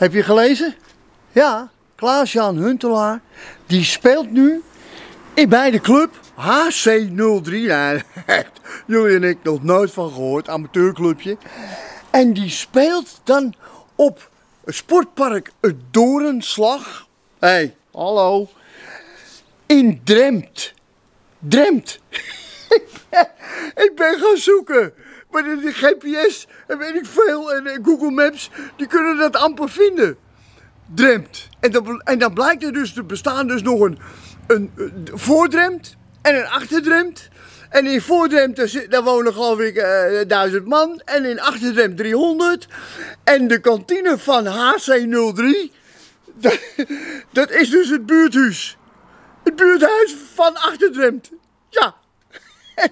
Heb je gelezen? Ja, Klaas-Jan Huntelaar, die speelt nu bij de club HC03. Nou, jullie en ik nog nooit van gehoord, amateurclubje. En die speelt dan op sportpark Het Dorenslag. Hé, hey, hallo. In Dremt. Dremt. ik ben gaan zoeken. Maar de GPS en weet ik veel en Google Maps, die kunnen dat amper vinden. Dremt. En dan, en dan blijkt er dus, er bestaan dus nog een, een, een voordremt en een achterdremt. En in Voordremt, daar wonen geloof ik uh, 1000 man. En in Achterdremt 300. En de kantine van HC03, dat, dat is dus het buurthuis. Het buurthuis van Achterdremt. Ja.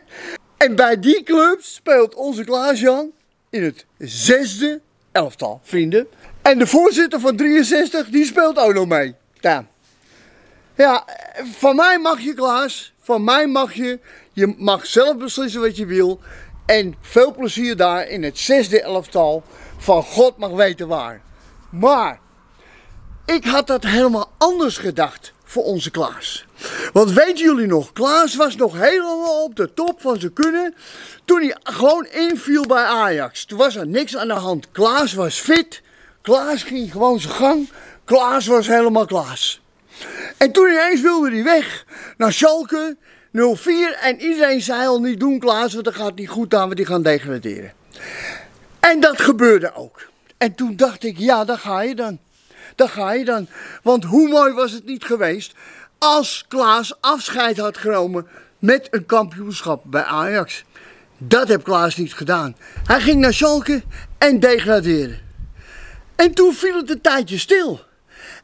En bij die club speelt onze Klaas-Jan in het zesde elftal, vrienden. En de voorzitter van 63, die speelt ook nog mee. Ja. Ja, van mij mag je Klaas, van mij mag je. Je mag zelf beslissen wat je wil. En veel plezier daar in het zesde elftal van God mag weten waar. Maar, ik had dat helemaal anders gedacht voor onze Klaas. Want weten jullie nog, Klaas was nog helemaal op de top van zijn kunnen toen hij gewoon inviel bij Ajax. Toen was er niks aan de hand. Klaas was fit, Klaas ging gewoon zijn gang, Klaas was helemaal Klaas. En toen ineens wilde hij weg naar Schalke 04 en iedereen zei al niet doen Klaas, want dat gaat niet goed aan, want die gaan degraderen. En dat gebeurde ook. En toen dacht ik, ja, daar ga je dan. Daar ga je dan. Want hoe mooi was het niet geweest als Klaas afscheid had genomen met een kampioenschap bij Ajax. Dat heb Klaas niet gedaan. Hij ging naar Schalke en degradeerde. En toen viel het een tijdje stil.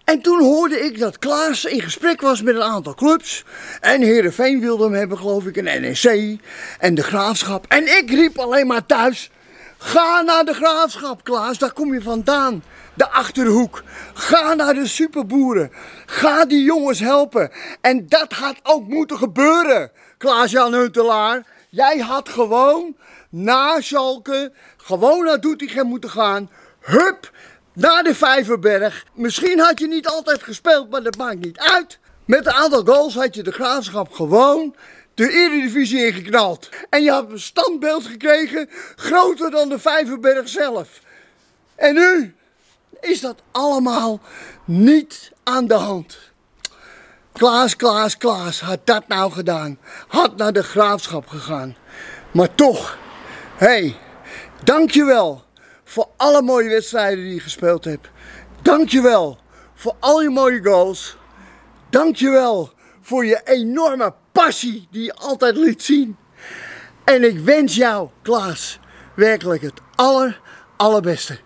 En toen hoorde ik dat Klaas in gesprek was met een aantal clubs. En Heerenveen wilde hem hebben, geloof ik, en NEC en de Graafschap. En ik riep alleen maar thuis, ga naar de Graafschap Klaas, daar kom je vandaan de Achterhoek. Ga naar de superboeren. Ga die jongens helpen. En dat had ook moeten gebeuren. Klaas-Jan Huntelaar, jij had gewoon na Schalke, gewoon naar Doetinchem moeten gaan. Hup, naar de Vijverberg. Misschien had je niet altijd gespeeld, maar dat maakt niet uit. Met een aantal goals had je de graafschap gewoon de Eredivisie ingeknald. En je had een standbeeld gekregen groter dan de Vijverberg zelf. En nu? Is dat allemaal niet aan de hand. Klaas, Klaas, Klaas had dat nou gedaan. Had naar de graafschap gegaan. Maar toch, hé, hey, dankjewel voor alle mooie wedstrijden die je gespeeld hebt. Dankjewel voor al je mooie goals. Dankjewel voor je enorme passie die je altijd liet zien. En ik wens jou, Klaas, werkelijk het aller, allerbeste.